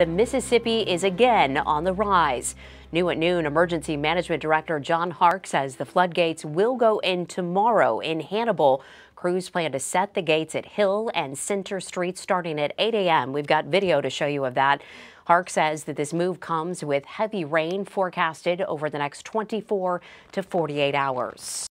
The Mississippi is again on the rise. New at noon, Emergency Management Director John Hark says the floodgates will go in tomorrow in Hannibal. Crews plan to set the gates at Hill and Center Street starting at 8 a.m. We've got video to show you of that. Hark says that this move comes with heavy rain forecasted over the next 24 to 48 hours.